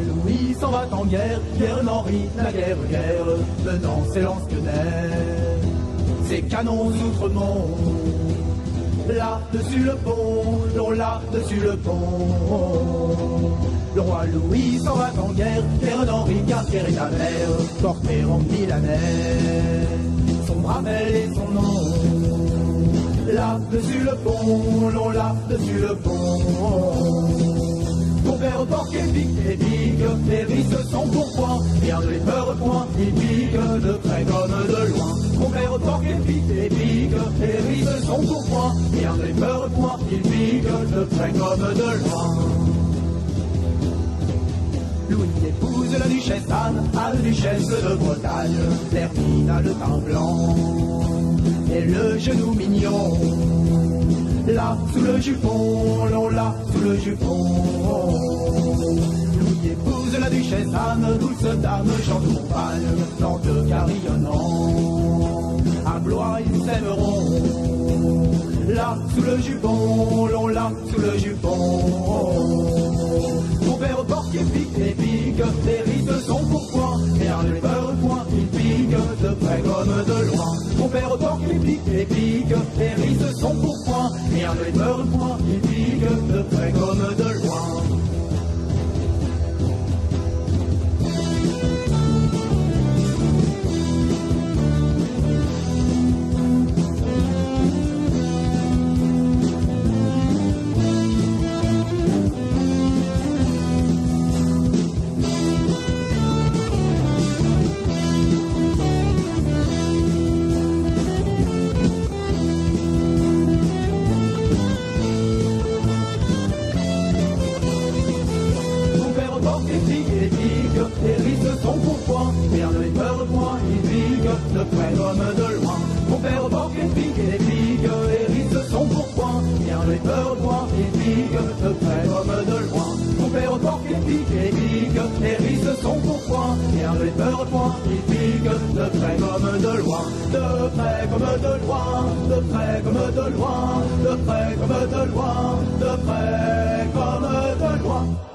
Louis s'en va en guerre, guerre Henri, la guerre, guerre, menant ses lance-quenelles, ses canons outre-monde. Là, dessus le pont, l'on là, dessus le pont. Le roi Louis s'en va en guerre, guerre Henri, car guerre est ta mère, porté en milanais, son bravelle et son nom. Là, dessus le pont, l'on là, dessus le pont sont pourquoi, rien ne les peur point, ils piquent de près comme de loin. Compère au porc épique, épique, les risques sont pourquoi, rien ne les peur point, ils piquent de près comme de loin. Louis épouse la duchesse Anne, à la duchesse de Bretagne, l'hermine a le teint blanc. Et le genou mignon. Là, sous le jupon, l'on là, sous le jupon. Duchesse Anne, douce dame, chante compagne, lente carillonnant. À Blois, ils s'aimeront, là, sous le jupon, l'on là, sous le jupon. Mon père au porc épique, épique, les rites sont pourquoi, et un ne peur point, il pique, de près comme de loin. Mon père au porc épique, épique, les rites sont pourquoi, Rien ne les peur point, ils piquent piquent de près comme de loin. Mon père porte les pique et les pique, les risques sont pourquoi, rien ne les peur point, ils piquent de près comme de loin. Mon père porte les pique et les pique, les risques sont pourquoi, rien ne les peur point, ils piquent de près comme de loin. De près comme de loin, de près comme de loin, de près comme de loin, de près comme de loin.